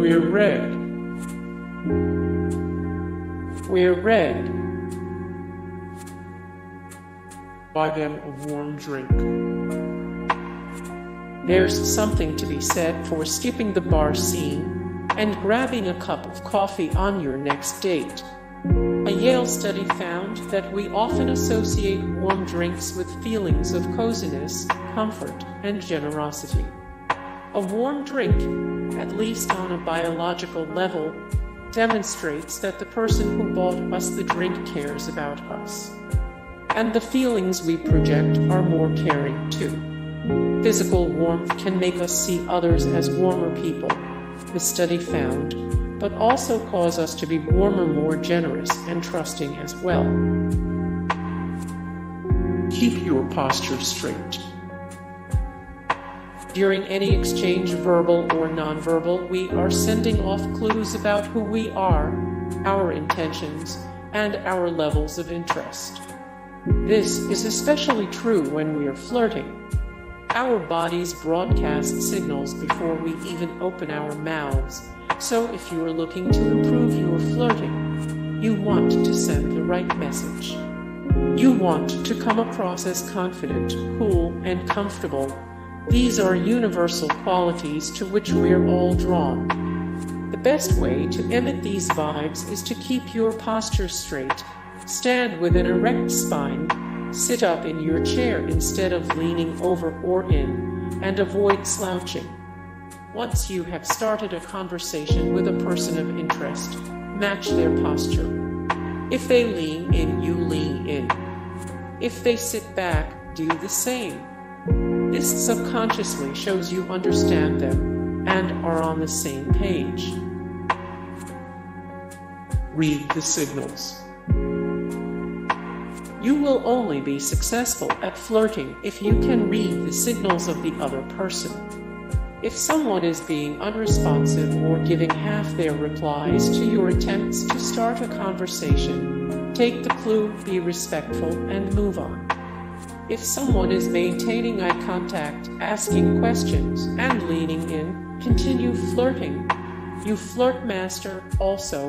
red. We're red. Buy them a warm drink. There's something to be said for skipping the bar scene and grabbing a cup of coffee on your next date. A Yale study found that we often associate warm drinks with feelings of coziness, comfort, and generosity. A warm drink, at least on a biological level, demonstrates that the person who bought us the drink cares about us. And the feelings we project are more caring too. Physical warmth can make us see others as warmer people, the study found, but also cause us to be warmer, more generous, and trusting as well. Keep your posture straight. During any exchange, verbal or nonverbal, we are sending off clues about who we are, our intentions, and our levels of interest. This is especially true when we are flirting. Our bodies broadcast signals before we even open our mouths, so if you are looking to improve your flirting, you want to send the right message. You want to come across as confident, cool, and comfortable these are universal qualities to which we're all drawn. The best way to emit these vibes is to keep your posture straight, stand with an erect spine, sit up in your chair instead of leaning over or in, and avoid slouching. Once you have started a conversation with a person of interest, match their posture. If they lean in, you lean in. If they sit back, do the same. This subconsciously shows you understand them and are on the same page. Read the signals. You will only be successful at flirting if you can read the signals of the other person. If someone is being unresponsive or giving half their replies to your attempts to start a conversation, take the clue, be respectful, and move on. If someone is maintaining eye contact, asking questions, and leaning in, continue flirting. You flirt master also.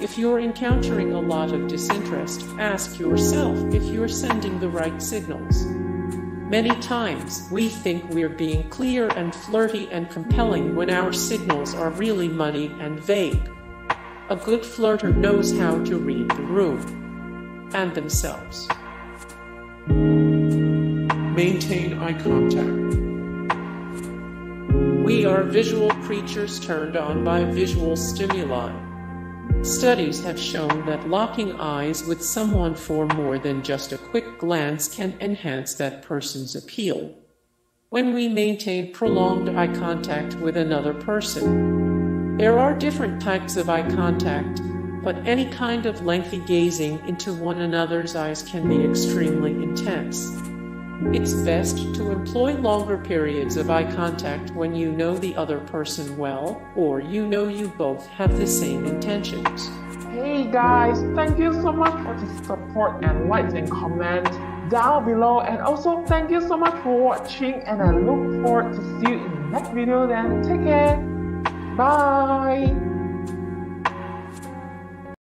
If you're encountering a lot of disinterest, ask yourself if you're sending the right signals. Many times, we think we're being clear and flirty and compelling when our signals are really muddy and vague. A good flirter knows how to read the room and themselves. Maintain eye contact. We are visual creatures turned on by visual stimuli. Studies have shown that locking eyes with someone for more than just a quick glance can enhance that person's appeal. When we maintain prolonged eye contact with another person, there are different types of eye contact, but any kind of lengthy gazing into one another's eyes can be extremely intense. It's best to employ longer periods of eye contact when you know the other person well or you know you both have the same intentions. Hey guys, thank you so much for the support and likes and comments down below and also thank you so much for watching and I look forward to see you in the next video then take care. Bye.